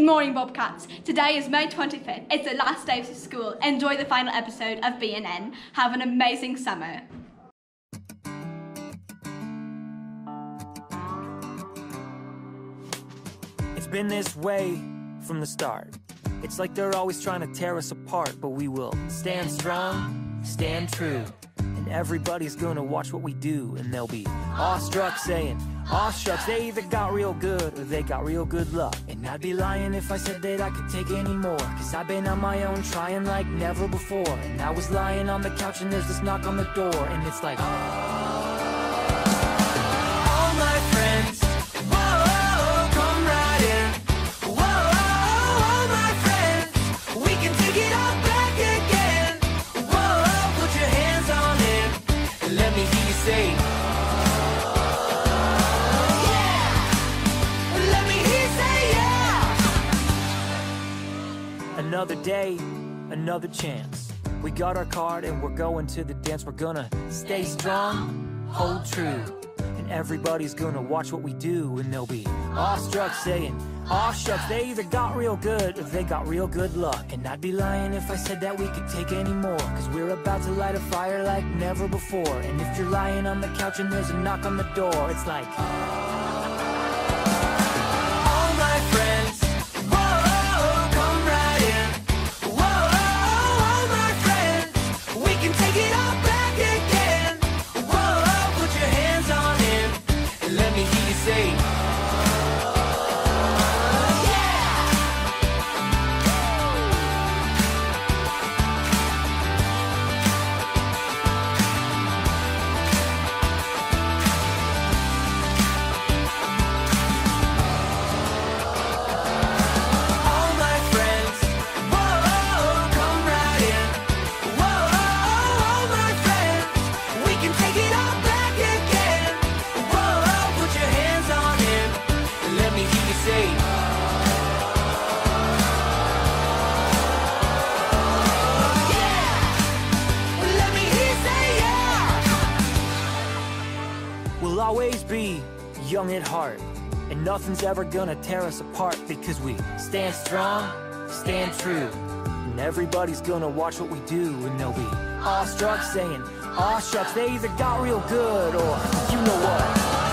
Good morning, Bobcats. Today is May 25th. It's the last day of school. Enjoy the final episode of BNN. Have an amazing summer. It's been this way from the start. It's like they're always trying to tear us apart, but we will stand strong, stand true. Everybody's gonna watch what we do, and they'll be awestruck saying, Aw shucks, they either got real good or they got real good luck. And I'd be lying if I said that I could take any more. Cause I've been on my own trying like never before. And I was lying on the couch and there's this knock on the door, and it's like, All Another day, another chance. We got our card and we're going to the dance. We're gonna stay strong, hold true. And everybody's gonna watch what we do, and they'll be awestruck saying, Aw shucks, they either got real good or they got real good luck. And I'd be lying if I said that we could take any more. Cause we're about to light a fire like never before. And if you're lying on the couch and there's a knock on the door, it's like, young at heart. And nothing's ever gonna tear us apart because we stand strong, stand true. And everybody's gonna watch what we do, and they'll be awestruck saying, Aw shucks, they either got real good or you know what.